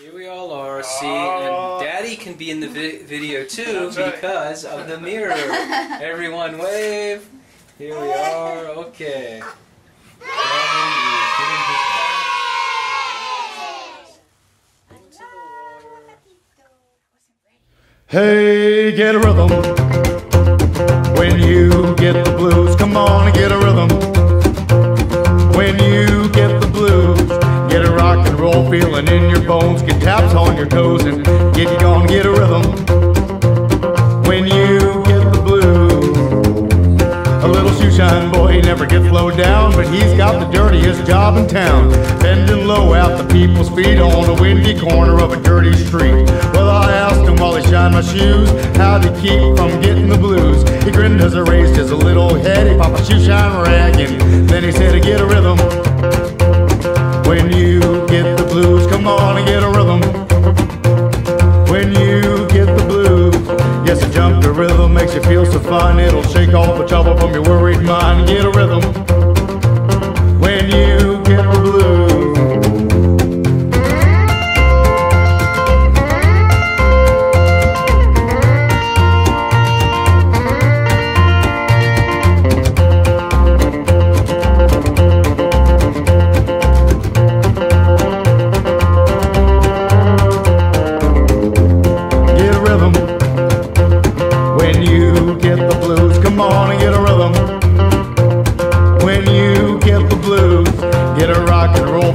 Here we all are. See, and oh. Daddy can be in the vi- video too right. because of the mirror. Everyone wave. Here we are. Okay. Daddy is getting his bath. Into the water. Hey, get a rhythm. When you get the blues, come on and get a rhythm. When you feeling in your bones, get taps on your toes and get you gonna get a rhythm. When you get the blues, a little shoeshine boy he never gets low down, but he's got the dirtiest job in town, bending low at the people's feet on a windy corner of a dirty street. Well, I asked him while he shined my shoes, how'd he keep from getting the blues? He grinned as I raised his little head, he popped a shoeshine rag, and then he said, "Get a rhythm." Blues, come on and get a rhythm. When you get the blues, yes, a jump to rhythm makes you feel so fine. It'll shake all the trouble from your worried mind. Get a rhythm. When you get the blues.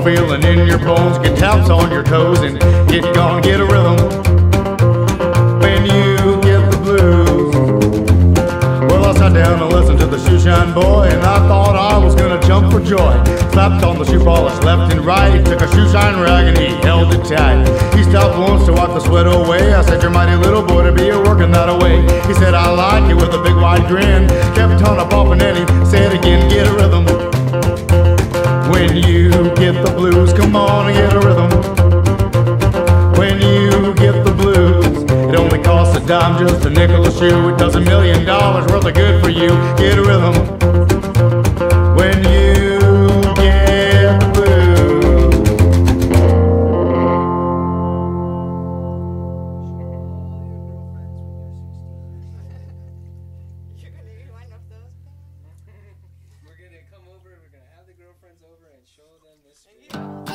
Feeling in your bones, get taps on your toes, and get gone, get a rhythm. When you get the blues. Well, I sat down and listened to the shoeshine boy, and I thought I was gonna jump for joy. Slapped on the shoe polish left and right, took a shoeshine rag and he held it tight. He stopped once to wipe the sweat away. I said, You're mighty little boy to be a working that away. He said, I like it with a big wide grin. Kept on a popping and he said again, Get a rhythm. When you get the blues, come on and get a rhythm. When you get the blues, it only costs a dime, just a nickel a shoe. It does a million dollars worth of good for you. Get a rhythm. Show them this. Video.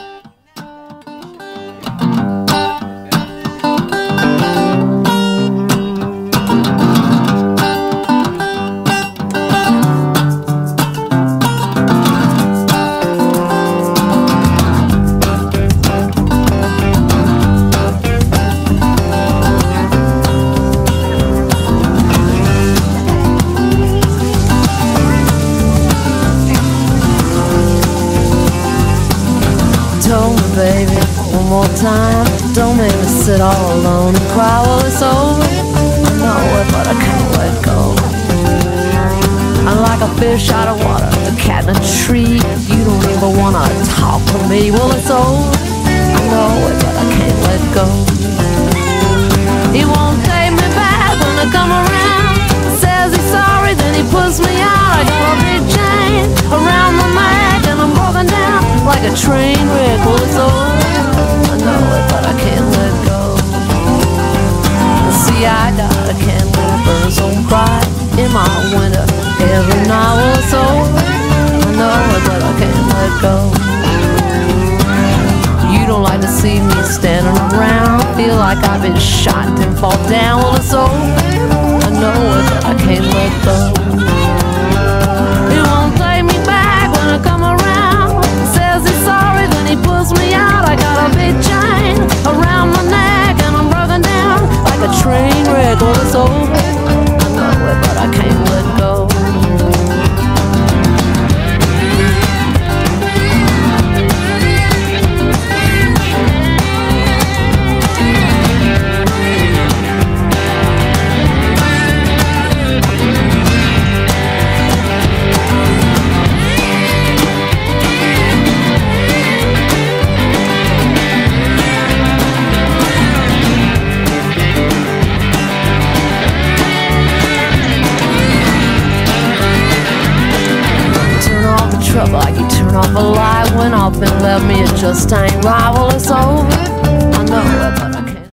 More time. Don't make me sit all alone and cry. Well, it's over. I know it, but I can't let go. I'm like a fish out of water, a cat in a tree. You don't even wanna talk to me. Well, it's over. I know it, but I can't let go. He won't take me back when I come around. Says he's sorry, then he puts me out. I got a big chain around my neck, and I'm broken down like a train wreck. Go. You don't like to see me standing around. Feel like I've been shot and fall down. Well, it's over. I know it, but I can't let go. love me, it just ain't right. Well, it's over. I know.